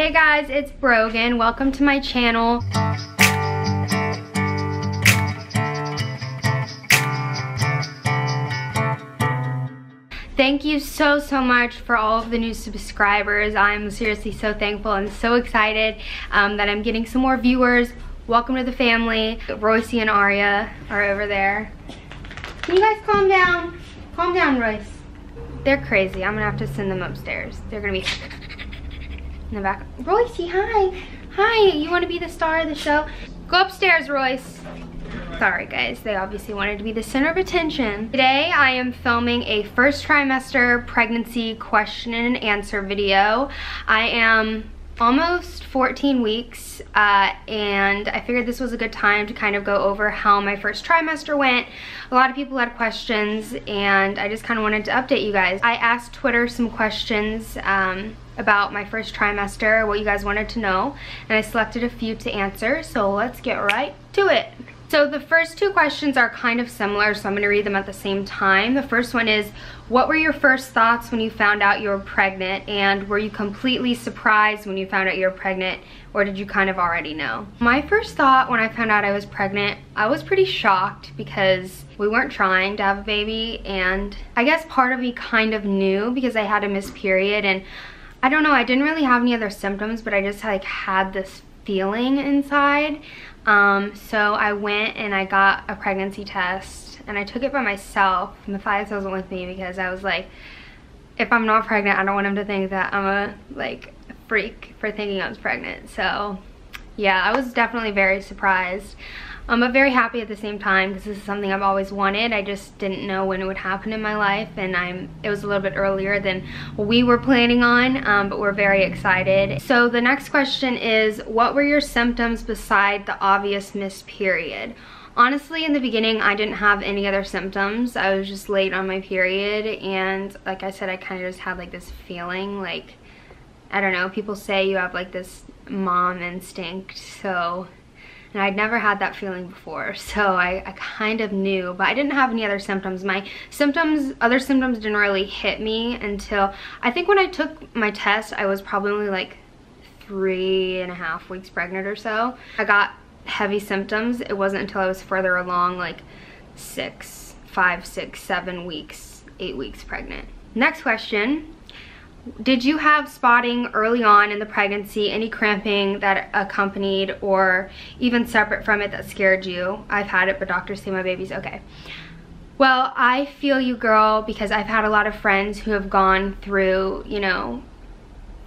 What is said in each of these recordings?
Hey guys, it's Brogan. Welcome to my channel. Thank you so, so much for all of the new subscribers. I'm seriously so thankful and so excited um, that I'm getting some more viewers. Welcome to the family. Royce and Aria are over there. Can you guys calm down? Calm down, Royce. They're crazy. I'm gonna have to send them upstairs. They're gonna be in the back. Royce, hi. Hi, you wanna be the star of the show? Go upstairs, Royce. Sorry guys, they obviously wanted to be the center of attention. Today I am filming a first trimester pregnancy question and answer video. I am almost 14 weeks uh, and I figured this was a good time to kind of go over how my first trimester went. A lot of people had questions and I just kind of wanted to update you guys. I asked Twitter some questions um, about my first trimester, what you guys wanted to know, and I selected a few to answer, so let's get right to it. So the first two questions are kind of similar, so I'm gonna read them at the same time. The first one is, what were your first thoughts when you found out you were pregnant? And were you completely surprised when you found out you were pregnant? Or did you kind of already know? My first thought when I found out I was pregnant, I was pretty shocked because we weren't trying to have a baby. And I guess part of me kind of knew because I had a missed period. And I don't know, I didn't really have any other symptoms, but I just like had this feeling inside. Um, so I went and I got a pregnancy test and I took it by myself. Mathias wasn't with me because I was like, if I'm not pregnant, I don't want him to think that I'm a like freak for thinking I was pregnant. So yeah, I was definitely very surprised. Um, but very happy at the same time because this is something I've always wanted. I just didn't know when it would happen in my life and I'm it was a little bit earlier than we were planning on, um, but we're very excited. So the next question is, what were your symptoms beside the obvious missed period? Honestly, in the beginning, I didn't have any other symptoms. I was just late on my period and like I said, I kind of just had like this feeling like, I don't know, people say you have like this mom instinct, so and I'd never had that feeling before so I, I, kind of knew but I didn't have any other symptoms. My symptoms other symptoms didn't really hit me until I think when I took my test I was probably like three and a half weeks pregnant or so. I got heavy symptoms. It wasn't until I was further along like six five six seven weeks eight weeks pregnant. Next question did you have spotting early on in the pregnancy, any cramping that accompanied or even separate from it that scared you? I've had it, but doctors say my baby's okay. Well, I feel you, girl, because I've had a lot of friends who have gone through, you know,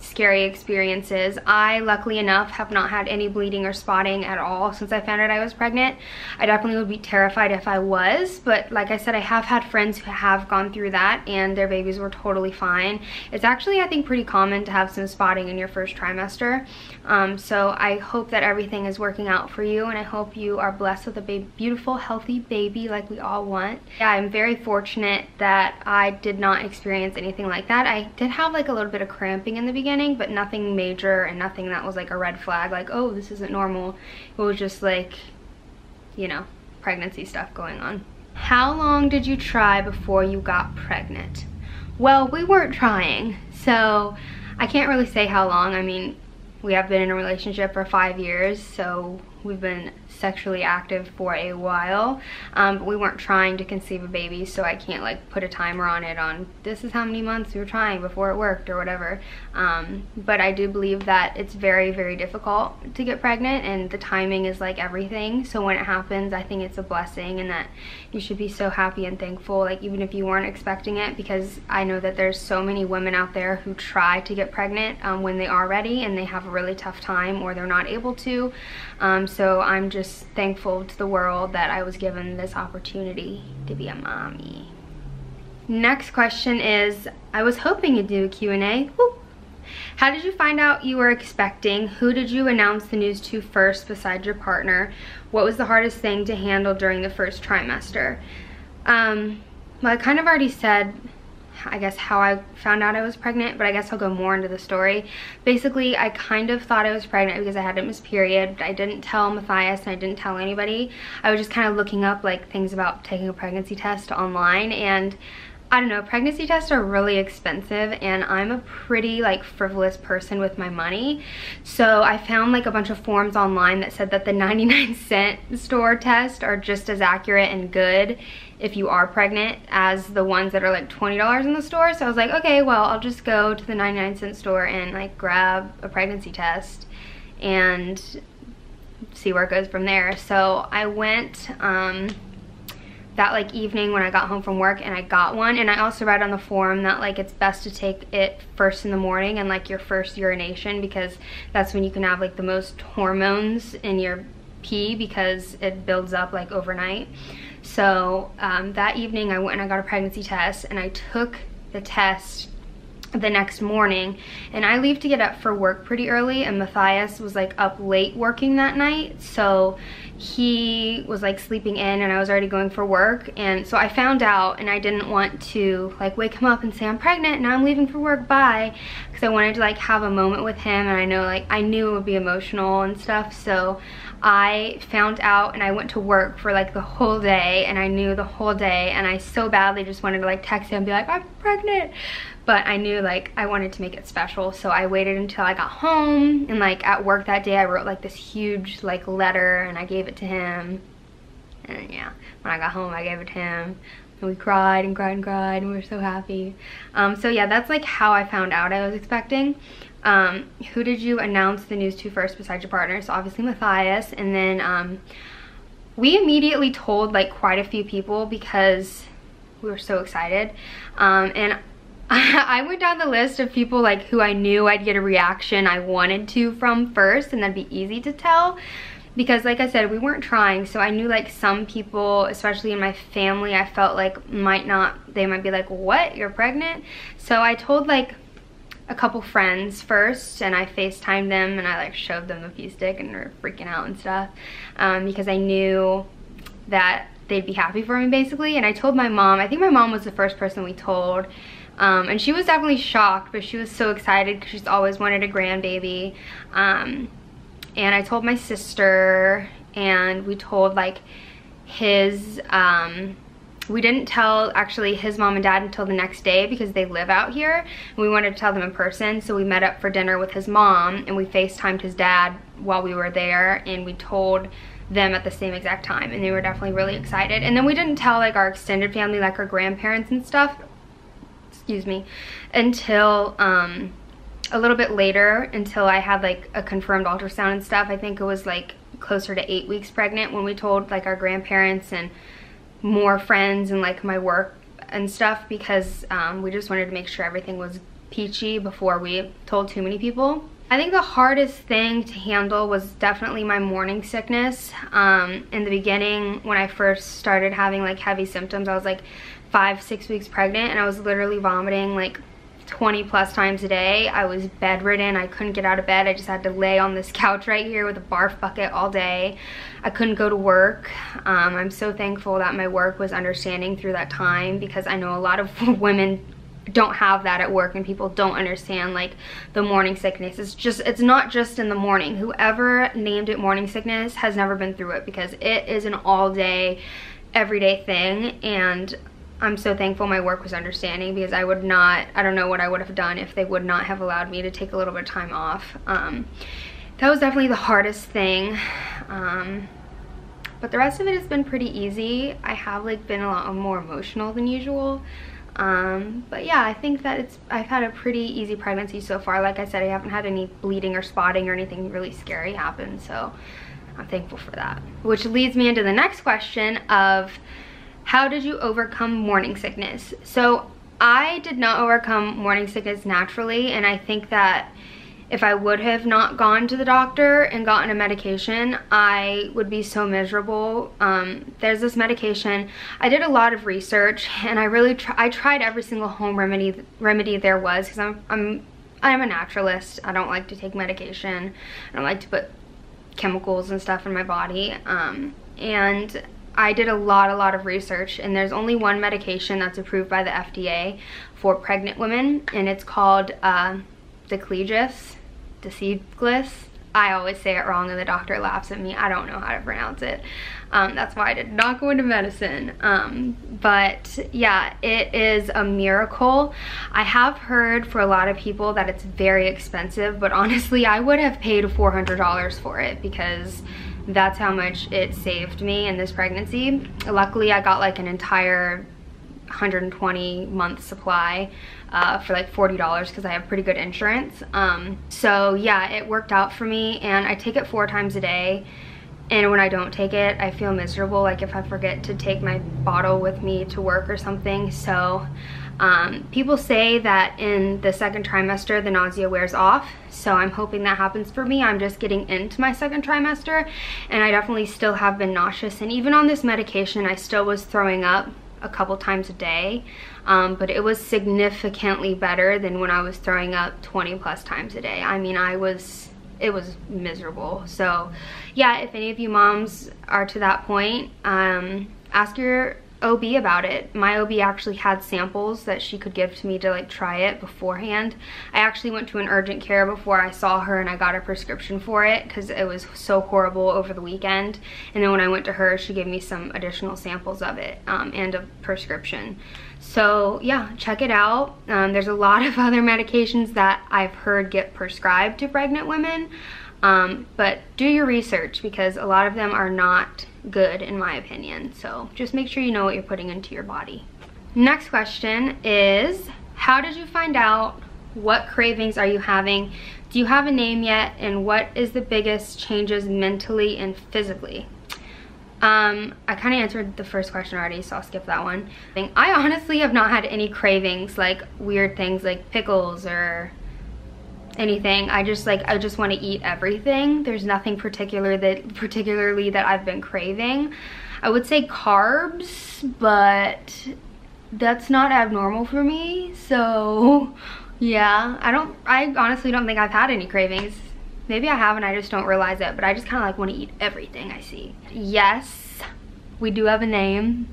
scary experiences. I, luckily enough, have not had any bleeding or spotting at all since I found out I was pregnant. I definitely would be terrified if I was, but like I said, I have had friends who have gone through that and their babies were totally fine. It's actually, I think, pretty common to have some spotting in your first trimester. Um, so I hope that everything is working out for you and I hope you are blessed with a beautiful, healthy baby like we all want. Yeah, I'm very fortunate that I did not experience anything like that. I did have like a little bit of cramping in the beginning beginning, but nothing major and nothing that was like a red flag, like, oh, this isn't normal. It was just like, you know, pregnancy stuff going on. How long did you try before you got pregnant? Well, we weren't trying, so I can't really say how long. I mean, we have been in a relationship for five years, so we've been sexually active for a while um, but we weren't trying to conceive a baby so I can't like put a timer on it on this is how many months we were trying before it worked or whatever. Um, but I do believe that it's very very difficult to get pregnant and the timing is like everything. So when it happens I think it's a blessing and that you should be so happy and thankful like even if you weren't expecting it because I know that there's so many women out there who try to get pregnant um, when they are ready and they have a really tough time or they're not able to um, so I'm just thankful to the world that I was given this opportunity to be a mommy. Next question is, I was hoping you'd do a Q&A. How did you find out you were expecting? Who did you announce the news to first besides your partner? What was the hardest thing to handle during the first trimester? Um, well, I kind of already said I guess how I found out I was pregnant, but I guess I'll go more into the story. Basically, I kind of thought I was pregnant because I had a missed period. I didn't tell Mathias and I didn't tell anybody. I was just kind of looking up like things about taking a pregnancy test online and I don't know, pregnancy tests are really expensive and I'm a pretty like frivolous person with my money. So I found like a bunch of forms online that said that the 99 cent store tests are just as accurate and good if you are pregnant as the ones that are like $20 in the store. So I was like, okay, well, I'll just go to the 99 cent store and like grab a pregnancy test and see where it goes from there. So I went, um, that like evening when I got home from work and I got one and I also read on the forum that like it's best to take it first in the morning and like your first urination because that's when you can have like the most hormones in your pee because it builds up like overnight. So um, that evening I went and I got a pregnancy test and I took the test the next morning and I leave to get up for work pretty early and Mathias was like up late working that night. So he was like sleeping in and I was already going for work. And so I found out and I didn't want to like wake him up and say I'm pregnant and I'm leaving for work bye. Because I wanted to like have a moment with him and I know like I knew it would be emotional and stuff. So I found out and I went to work for like the whole day and I knew the whole day and I so badly just wanted to like text him and be like I'm pregnant but I knew like I wanted to make it special so I waited until I got home and like at work that day I wrote like this huge like letter and I gave it to him. And yeah when I got home I gave it to him. And we cried and cried and cried and we were so happy. Um, so yeah that's like how I found out I was expecting. Um, who did you announce the news to first besides your partner? So obviously Mathias and then um, we immediately told like quite a few people because we were so excited. Um, and I went down the list of people like who I knew I'd get a reaction I wanted to from first and that'd be easy to tell. Because like I said we weren't trying so I knew like some people especially in my family I felt like might not they might be like what? You're pregnant? So I told like a couple friends first and I FaceTimed them and I like showed them the pee stick and they're freaking out and stuff um, because I knew that they'd be happy for me basically. And I told my mom I think my mom was the first person we told um, and she was definitely shocked, but she was so excited because she's always wanted a grandbaby. Um, and I told my sister and we told like his, um, we didn't tell actually his mom and dad until the next day because they live out here. We wanted to tell them in person. So we met up for dinner with his mom and we FaceTimed his dad while we were there and we told them at the same exact time and they were definitely really excited. And then we didn't tell like our extended family, like our grandparents and stuff excuse me, until um, a little bit later, until I had like a confirmed ultrasound and stuff. I think it was like closer to eight weeks pregnant when we told like our grandparents and more friends and like my work and stuff because um, we just wanted to make sure everything was peachy before we told too many people. I think the hardest thing to handle was definitely my morning sickness. Um, in the beginning, when I first started having like heavy symptoms, I was like five, six weeks pregnant and I was literally vomiting like 20 plus times a day. I was bedridden. I couldn't get out of bed. I just had to lay on this couch right here with a barf bucket all day. I couldn't go to work. Um, I'm so thankful that my work was understanding through that time because I know a lot of women don't have that at work and people don't understand like the morning sickness it's just it's not just in the morning whoever named it morning sickness has never been through it because it is an all day everyday thing and I'm so thankful my work was understanding because I would not, I don't know what I would have done if they would not have allowed me to take a little bit of time off. Um, that was definitely the hardest thing. Um, but the rest of it has been pretty easy. I have like been a lot more emotional than usual. Um, but yeah, I think that it's, I've had a pretty easy pregnancy so far. Like I said, I haven't had any bleeding or spotting or anything really scary happen. So I'm thankful for that. Which leads me into the next question of, how did you overcome morning sickness? So I did not overcome morning sickness naturally and I think that if I would have not gone to the doctor and gotten a medication, I would be so miserable. Um, there's this medication. I did a lot of research and I really tr I tried every single home remedy remedy there was because I'm I'm I'm a naturalist. I don't like to take medication. I don't like to put chemicals and stuff in my body. Um, and I did a lot, a lot of research and there's only one medication that's approved by the FDA for pregnant women and it's called uh, Declegis, Deceglis. I always say it wrong and the doctor laughs at me. I don't know how to pronounce it. Um, that's why I did not go into medicine. Um, but yeah, it is a miracle. I have heard for a lot of people that it's very expensive, but honestly, I would have paid $400 for it because that's how much it saved me in this pregnancy. Luckily, I got like an entire 120 month supply uh, for like $40 because I have pretty good insurance. Um, so yeah, it worked out for me and I take it four times a day. And when I don't take it, I feel miserable, like if I forget to take my bottle with me to work or something. So um, people say that in the second trimester, the nausea wears off. So I'm hoping that happens for me. I'm just getting into my second trimester and I definitely still have been nauseous. And even on this medication, I still was throwing up a couple times a day. Um, but it was significantly better than when I was throwing up 20 plus times a day. I mean, I was, it was miserable. So yeah, if any of you moms are to that point, um, ask your OB about it. My OB actually had samples that she could give to me to like try it beforehand. I actually went to an urgent care before I saw her and I got a prescription for it because it was so horrible over the weekend. And then when I went to her, she gave me some additional samples of it um, and a prescription. So yeah, check it out. Um, there's a lot of other medications that I've heard get prescribed to pregnant women. Um, but do your research because a lot of them are not good in my opinion. So just make sure you know what you're putting into your body. Next question is, how did you find out? What cravings are you having? Do you have a name yet? And what is the biggest changes mentally and physically? Um, I kind of answered the first question already, so I'll skip that one. I honestly have not had any cravings, like weird things like pickles or anything. I just like, I just want to eat everything. There's nothing particular that, particularly that I've been craving. I would say carbs, but that's not abnormal for me. So yeah, I don't, I honestly don't think I've had any cravings. Maybe I have and I just don't realize it, but I just kind of like want to eat everything I see. Yes, we do have a name.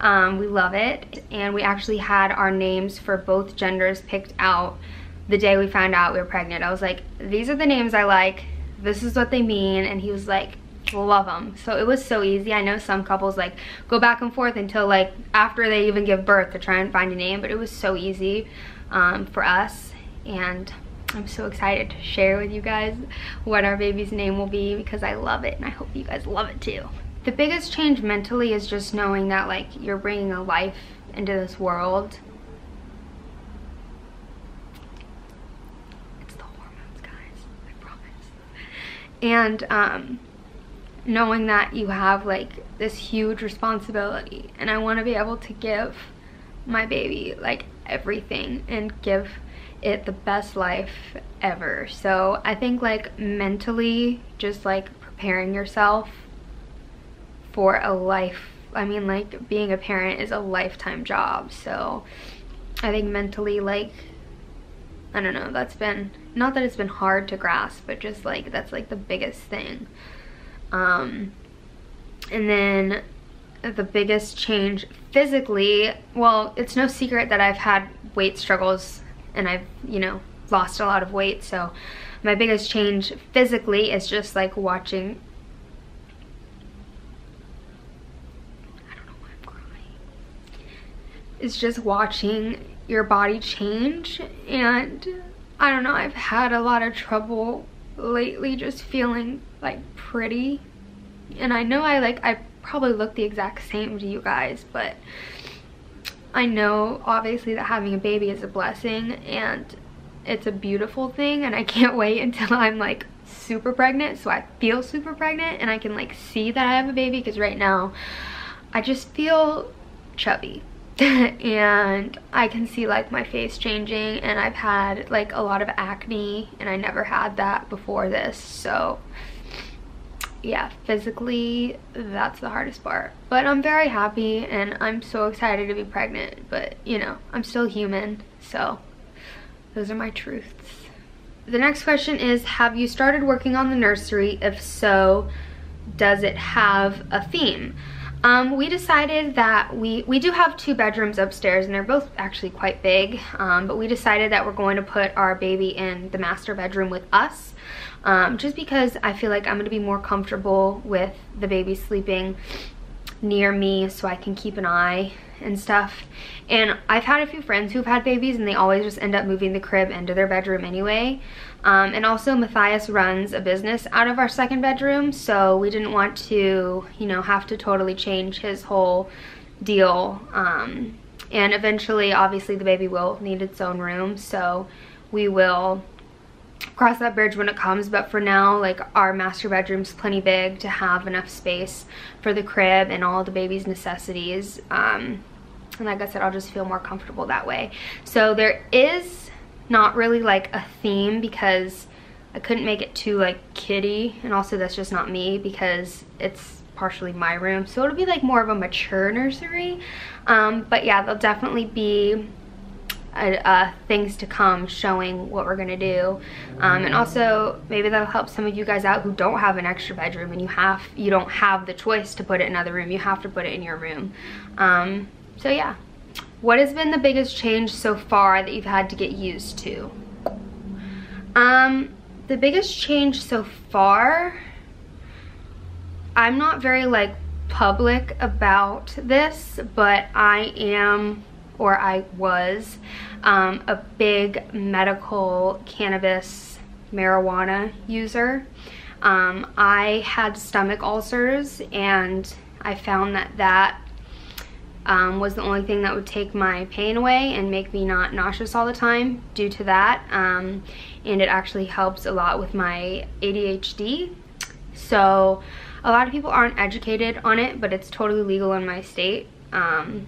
Um, we love it. And we actually had our names for both genders picked out the day we found out we were pregnant. I was like, these are the names I like. This is what they mean. And he was like, love them. So it was so easy. I know some couples like go back and forth until like after they even give birth to try and find a name, but it was so easy um, for us. And I'm so excited to share with you guys what our baby's name will be because I love it and I hope you guys love it too. The biggest change mentally is just knowing that like you're bringing a life into this world and um, knowing that you have like this huge responsibility and I want to be able to give my baby like everything and give it the best life ever. So I think like mentally just like preparing yourself for a life I mean like being a parent is a lifetime job. So I think mentally like I don't know, that's been, not that it's been hard to grasp, but just like, that's like the biggest thing. Um, and then the biggest change physically, well, it's no secret that I've had weight struggles and I've, you know, lost a lot of weight. So my biggest change physically is just like watching I don't know why I'm crying. It's just watching your body change and I don't know, I've had a lot of trouble lately just feeling like pretty. And I know I like I probably look the exact same to you guys but I know obviously that having a baby is a blessing and it's a beautiful thing and I can't wait until I'm like super pregnant so I feel super pregnant and I can like see that I have a baby because right now I just feel chubby and I can see like my face changing and I've had like a lot of acne and I never had that before this so yeah physically that's the hardest part. But I'm very happy and I'm so excited to be pregnant but you know I'm still human so those are my truths. The next question is have you started working on the nursery? If so does it have a theme Um, we decided that we, we do have two bedrooms upstairs and they're both actually quite big, um, but we decided that we're going to put our baby in the master bedroom with us, um, just because I feel like I'm going to be more comfortable with the baby sleeping near me so I can keep an eye and stuff. And I've had a few friends who've had babies and they always just end up moving the crib into their bedroom anyway. Um, and also Mathias runs a business out of our second bedroom, so we didn't want to, you know, have to totally change his whole deal. Um, and eventually, obviously, the baby will need its own room, so we will cross that bridge when it comes but for now like our master bedroom's plenty big to have enough space for the crib and all the baby's necessities um, and like I said I'll just feel more comfortable that way. So there is not really like a theme because I couldn't make it too like kitty and also that's just not me because it's partially my room so it'll be like more of a mature nursery. Um, but yeah there'll definitely be things to come showing what we're gonna do. Um, and also maybe that'll help some of you guys out who don't have an extra bedroom and you have you don't have the choice to put it in another room. You have to put it in your room. Um, so yeah. What has been the biggest change so far that you've had to get used to? Um, the biggest change so far, I'm not very like public about this, but I am, or I was, um, a big medical cannabis marijuana user. Um, I had stomach ulcers and I found that that um, was the only thing that would take my pain away and make me not nauseous all the time due to that. Um, and it actually helps a lot with my ADHD. So a lot of people aren't educated on it, but it's totally legal in my state. Um,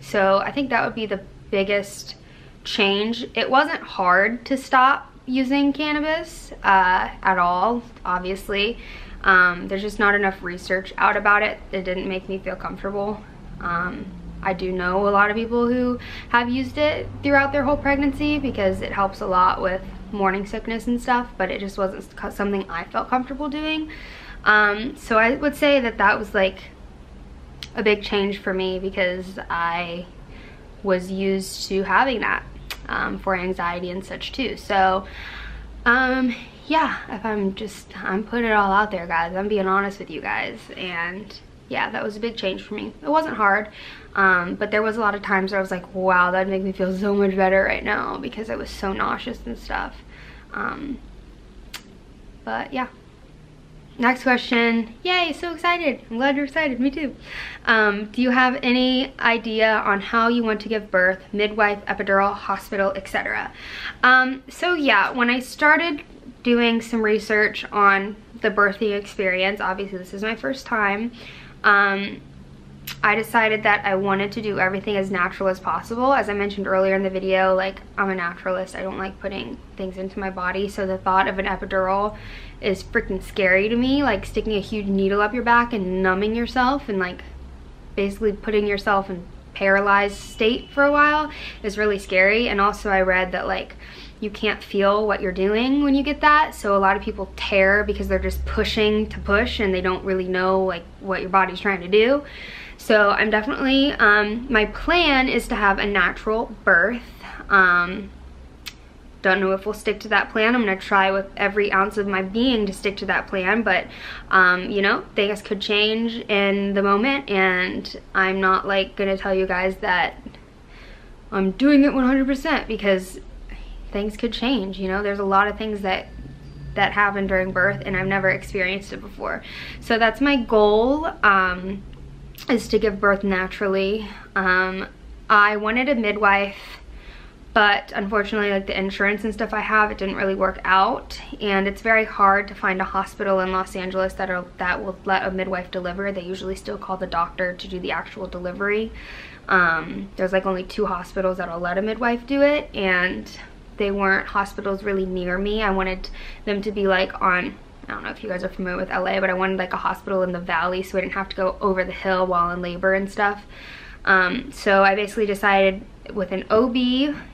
so I think that would be the biggest change. It wasn't hard to stop using cannabis uh, at all, obviously. Um, there's just not enough research out about it. It didn't make me feel comfortable. Um, I do know a lot of people who have used it throughout their whole pregnancy because it helps a lot with morning sickness and stuff, but it just wasn't something I felt comfortable doing. Um, so I would say that that was like a big change for me because I was used to having that um, for anxiety and such too. So um, yeah, if I'm just, I'm putting it all out there guys. I'm being honest with you guys and yeah, that was a big change for me. It wasn't hard, um, but there was a lot of times where I was like, wow, that'd make me feel so much better right now because I was so nauseous and stuff. Um, but yeah. Next question. Yay, so excited. I'm glad you're excited, me too. Um, do you have any idea on how you want to give birth, midwife, epidural, hospital, etc.? Um, so yeah, when I started doing some research on the birthing experience, obviously this is my first time, um, I decided that I wanted to do everything as natural as possible. As I mentioned earlier in the video, like I'm a naturalist. I don't like putting things into my body. So the thought of an epidural is freaking scary to me. Like sticking a huge needle up your back and numbing yourself and like basically putting yourself in paralyzed state for a while is really scary. And also I read that like you can't feel what you're doing when you get that. So a lot of people tear because they're just pushing to push and they don't really know like what your body's trying to do. So I'm definitely, um, my plan is to have a natural birth. Um, don't know if we'll stick to that plan. I'm gonna try with every ounce of my being to stick to that plan, but um, you know, things could change in the moment and I'm not like gonna tell you guys that I'm doing it 100% because things could change, you know? There's a lot of things that that happen during birth and I've never experienced it before. So that's my goal, um, is to give birth naturally. Um, I wanted a midwife, but unfortunately like the insurance and stuff I have, it didn't really work out. And it's very hard to find a hospital in Los Angeles that, are, that will let a midwife deliver. They usually still call the doctor to do the actual delivery. Um, there's like only two hospitals that'll let a midwife do it and they weren't hospitals really near me. I wanted them to be like on, I don't know if you guys are familiar with LA, but I wanted like a hospital in the valley so I didn't have to go over the hill while in labor and stuff. Um, so I basically decided with an OB,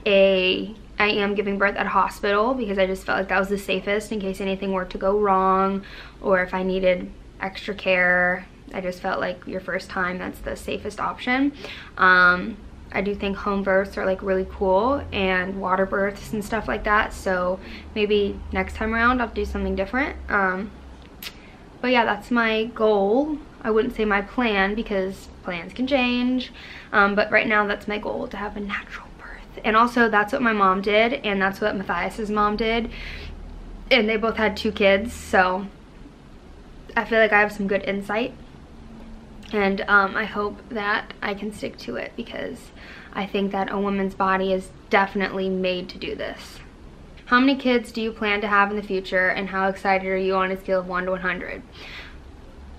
a I am giving birth at a hospital because I just felt like that was the safest in case anything were to go wrong or if I needed extra care I just felt like your first time, that's the safest option. Um, I do think home births are like really cool and water births and stuff like that. So maybe next time around I'll do something different. Um, but yeah, that's my goal. I wouldn't say my plan because plans can change. Um, but right now that's my goal to have a natural birth. And also that's what my mom did and that's what Mathias's mom did. And they both had two kids. So I feel like I have some good insight and um, I hope that I can stick to it because I think that a woman's body is definitely made to do this. How many kids do you plan to have in the future and how excited are you on a scale of 1 to 100?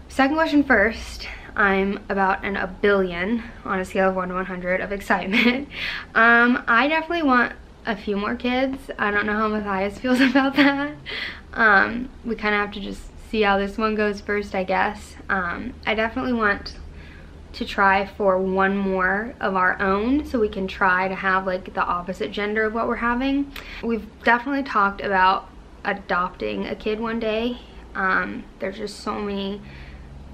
Second question first. I'm about an a billion on a scale of 1 to 100 of excitement. um, I definitely want a few more kids. I don't know how Mathias feels about that. Um, we kind of have to just see how this one goes first, I guess. Um, I definitely want to try for one more of our own so we can try to have like the opposite gender of what we're having. We've definitely talked about adopting a kid one day. Um, there's just so many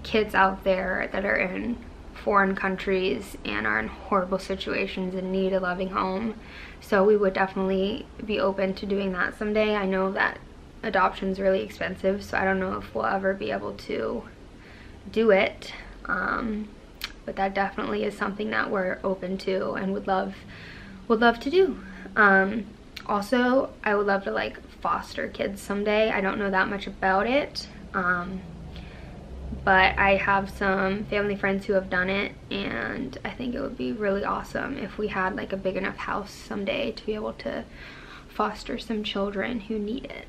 kids out there that are in foreign countries and are in horrible situations and need a loving home. So we would definitely be open to doing that someday. I know that adoption is really expensive, so I don't know if we'll ever be able to do it. Um, but that definitely is something that we're open to and would love would love to do. Um, also, I would love to like foster kids someday. I don't know that much about it. Um, but I have some family friends who have done it and I think it would be really awesome if we had like a big enough house someday to be able to foster some children who need it.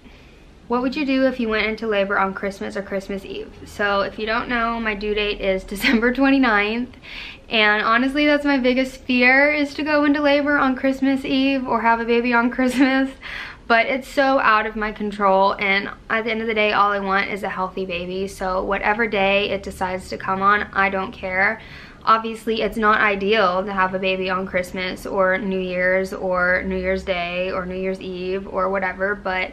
What would you do if you went into labor on Christmas or Christmas Eve? So if you don't know, my due date is December 29th. And honestly, that's my biggest fear is to go into labor on Christmas Eve or have a baby on Christmas. But it's so out of my control and at the end of the day, all I want is a healthy baby. So whatever day it decides to come on, I don't care obviously it's not ideal to have a baby on Christmas or New Year's or New Year's Day or New Year's Eve or whatever, but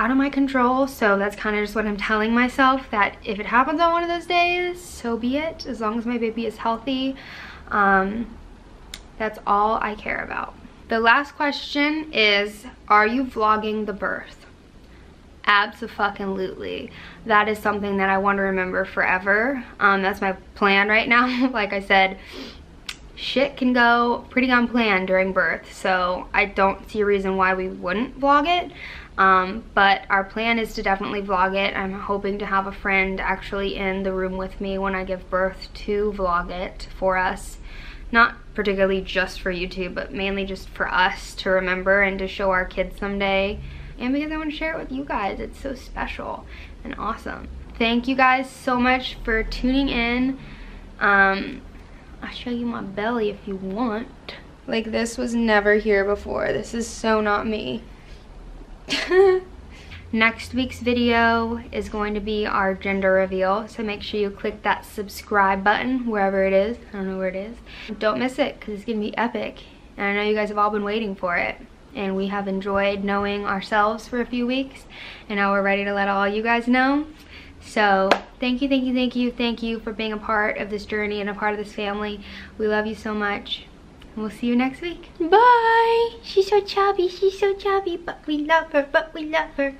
out of my control. So that's kind of just what I'm telling myself that if it happens on one of those days so be it as long as my baby is healthy. Um, that's all I care about. The last question is are you vlogging the birth? Absolutely. That is something that I want to remember forever. Um, that's my plan right now. Like I said shit can go pretty unplanned during birth. So I don't see a reason why we wouldn't vlog it um, but our plan is to definitely vlog it. I'm hoping to have a friend actually in the room with me when I give birth to vlog it for us. Not particularly just for YouTube, but mainly just for us to remember and to show our kids someday. And because I want to share it with you guys. It's so special and awesome. Thank you guys so much for tuning in. Um, I'll show you my belly if you want. Like this was never here before. This is so not me. Next week's video is going to be our gender reveal, so make sure you click that subscribe button wherever it is. I don't know where it is. Don't miss it because it's going to be epic. And I know you guys have all been waiting for it. And we have enjoyed knowing ourselves for a few weeks. And now we're ready to let all you guys know. So thank you, thank you, thank you, thank you for being a part of this journey and a part of this family. We love you so much. We'll see you next week. Bye. She's so chubby. She's so chubby. But we love her. But we love her.